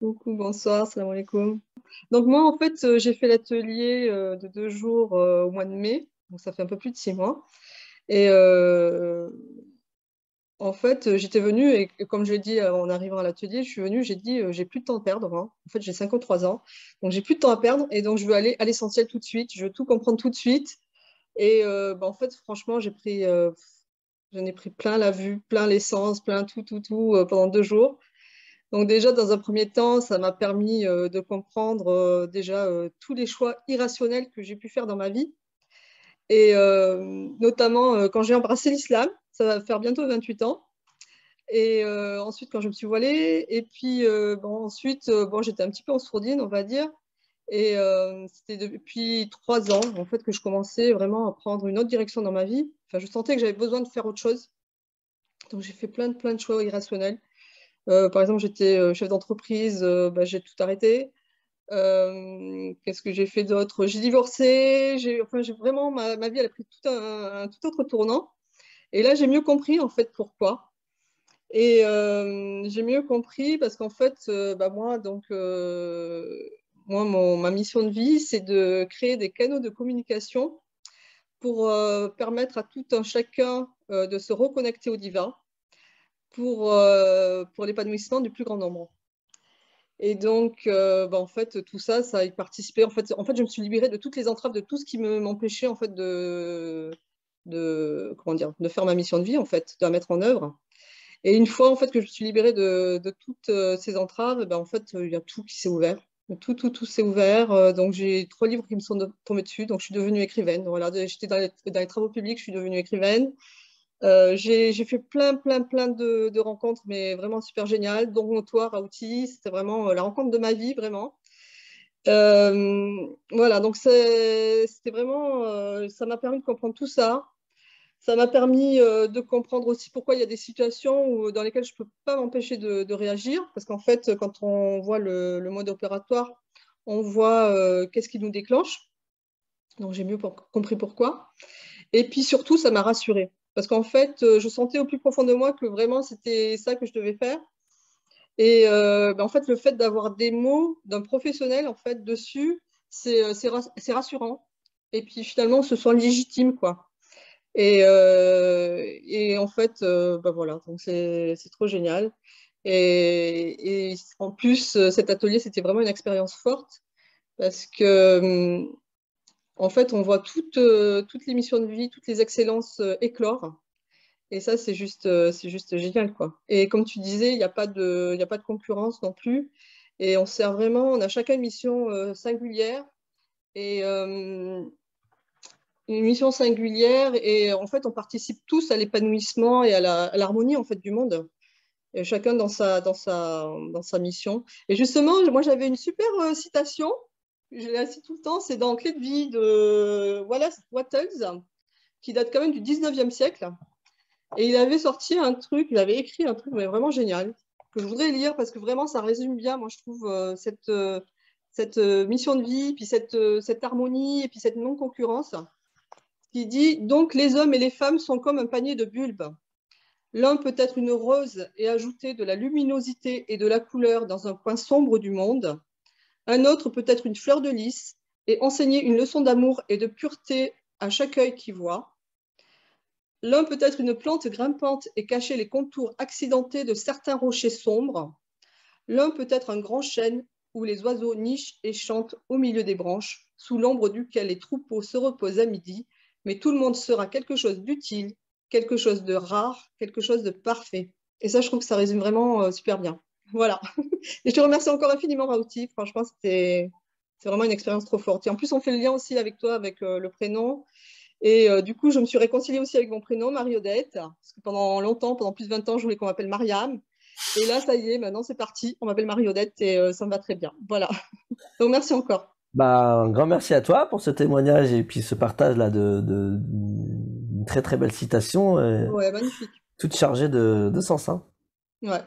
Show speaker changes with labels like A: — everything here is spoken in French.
A: Coucou, bonsoir, salam alaikum. Donc moi, en fait, euh, j'ai fait l'atelier euh, de deux jours euh, au mois de mai, donc ça fait un peu plus de six mois. Et en fait, j'étais venue, et comme je l'ai dit en arrivant à l'atelier, je suis venue, j'ai dit, j'ai plus de temps à perdre. hein. En fait, j'ai 53 ans, donc j'ai plus de temps à perdre, et donc je veux aller à l'essentiel tout de suite, je veux tout comprendre tout de suite. Et bah, en fait, franchement, j'ai pris, j'en ai pris plein la vue, plein l'essence, plein tout, tout, tout pendant deux jours. Donc déjà, dans un premier temps, ça m'a permis euh, de comprendre euh, déjà euh, tous les choix irrationnels que j'ai pu faire dans ma vie. Et notamment quand j'ai embrassé l'islam, ça va faire bientôt 28 ans. Et ensuite, quand je me suis voilée, et puis bon, ensuite, bon, j'étais un petit peu en sourdine, on va dire. Et c'était depuis trois ans, en fait, que je commençais vraiment à prendre une autre direction dans ma vie. Enfin, je sentais que j'avais besoin de faire autre chose. Donc, j'ai fait plein de, plein de choix irrationnels. Euh, par exemple, j'étais euh, chef d'entreprise, euh, bah, j'ai tout arrêté. Qu'est-ce que j'ai fait d'autre? J'ai divorcé, vraiment, ma, vie elle a pris tout un, tout autre tournant. Et là, j'ai mieux compris en fait pourquoi. Et j'ai mieux compris parce qu'en fait, bah, moi, donc, moi, ma mission de vie, c'est de créer des canaux de communication pour permettre à tout un chacun de se reconnecter au divin, pour, euh, pour l'épanouissement du plus grand nombre. Et donc, euh, bah, en fait, tout ça, ça a participé. En fait, en fait, je me suis libérée de toutes les entraves, de tout ce qui m'empêchait en fait de, de, comment dire, de faire ma mission de vie, en fait, de la mettre en œuvre. Et une fois en fait que je me suis libérée de, de toutes euh, ces entraves, ben, en fait, il y a tout qui s'est ouvert. Tout, tout, tout s'est ouvert. Donc, j'ai trois livres qui me sont tombés dessus. Donc, je suis devenue écrivaine. Voilà, j'étais dans les travaux publics, je suis devenue écrivaine. Euh, j'ai fait plein, plein, plein de, rencontres, mais vraiment super géniales, dont toi, Rauti, c'était vraiment euh, la rencontre de ma vie, vraiment. Euh, voilà, donc c'était vraiment, ça m'a permis de comprendre tout ça. Ça m'a permis de comprendre aussi pourquoi il y a des situations dans lesquelles je ne peux pas m'empêcher de, réagir, parce qu'en fait, quand on voit le, le mode opératoire, on voit qu'est-ce qui nous déclenche. Donc j'ai mieux compris pourquoi. Et puis surtout, ça m'a rassurée. Parce qu'en fait, euh, je sentais au plus profond de moi que vraiment c'était ça que je devais faire. Et euh, ben en fait, le fait d'avoir des mots d'un professionnel en fait dessus, c'est euh, rassurant. Et puis finalement, on se sent légitime, quoi. Et, et en fait, ben voilà, donc c'est trop génial. Et, et, en plus, cet atelier, c'était vraiment une expérience forte parce que hum, en fait, on voit toutes, euh, toutes les missions de vie, toutes les excellences euh, éclore. Et ça, c'est juste, euh, c'est juste génial, quoi. Et comme tu disais, il n'y a, pas de, concurrence non plus. Et on sert vraiment, on a chacun une mission singulière. Et une mission singulière. Et en fait, on participe tous à l'épanouissement et à l'harmonie, en fait, du monde. Chacun dans sa mission. Et justement, moi, j'avais une super citation je l'ai assis tout le temps, c'est dans Clé de vie de Wallace Wattles, qui date quand même du 19e siècle. Et il avait sorti un truc, il avait écrit un truc mais vraiment génial, que je voudrais lire parce que vraiment ça résume bien, moi je trouve, euh, cette, euh, cette euh, mission de vie, puis cette, cette harmonie et puis cette non-concurrence, qui dit Donc les hommes et les femmes sont comme un panier de bulbes. L'un peut être une rose et ajouter de la luminosité et de la couleur dans un coin sombre du monde. Un autre peut être une fleur de lys et enseigner une leçon d'amour et de pureté à chaque œil qui voit. L'un peut être une plante grimpante et cacher les contours accidentés de certains rochers sombres. L'un peut être un grand chêne où les oiseaux nichent et chantent au milieu des branches, sous l'ombre duquel les troupeaux se reposent à midi, mais tout le monde sera quelque chose d'utile, quelque chose de rare, quelque chose de parfait. Et ça, je trouve que ça résume vraiment euh, super bien. Voilà. Et je te remercie encore infiniment, Rauti. Franchement, c'était c'est vraiment une expérience trop forte. Et en plus, on fait le lien aussi avec toi, avec euh, le prénom. Et euh, du coup, je me suis réconciliée aussi avec mon prénom, Marie-Odette, parce que pendant longtemps, pendant plus de 20 ans, je voulais qu'on m'appelle Mariam. Et là, ça y est, maintenant c'est parti, on m'appelle Marie-Odette et euh, ça me va très bien. Voilà. Donc merci encore.
B: Bah, un grand merci à toi pour ce témoignage et puis ce partage là de, de, de très très belle citation.
A: ouais, magnifique.
B: Toute chargée de, de sens. Hein.
A: Ouais.